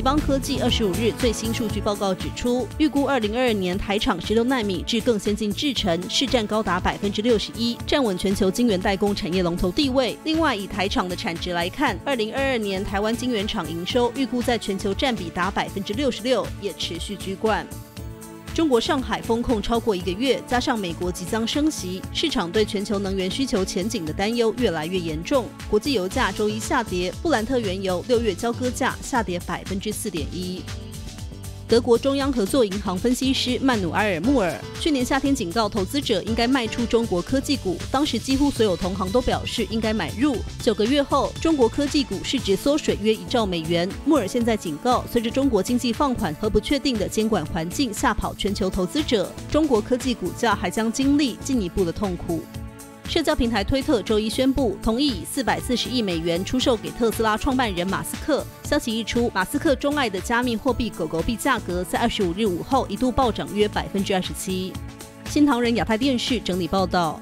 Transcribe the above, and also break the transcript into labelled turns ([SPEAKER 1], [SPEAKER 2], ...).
[SPEAKER 1] 邦科技二十五日最新数据报告指出，预估二零二二年台厂十六纳米至更先进制程市占高达百分之六十一，站稳全球晶圆代工产业龙头地位。另外，以台厂的产值来看，二零二二年台湾晶圆厂营收预估在全球占比达百分之六十六，也持续居冠。中国上海封控超过一个月，加上美国即将升息，市场对全球能源需求前景的担忧越来越严重。国际油价周一下跌，布兰特原油六月交割价下跌百分之四点一。德国中央合作银行分析师曼努埃尔·穆尔去年夏天警告投资者应该卖出中国科技股，当时几乎所有同行都表示应该买入。九个月后，中国科技股市值缩水约一兆美元。穆尔现在警告，随着中国经济放缓和不确定的监管环境吓跑全球投资者，中国科技股价还将经历进一步的痛苦。社交平台推特周一宣布同意以四百四十亿美元出售给特斯拉创办人马斯克。消息一出，马斯克钟爱的加密货币狗狗币价格在二十五日午后一度暴涨约百分之二十七。新唐人亚太电视整理报道。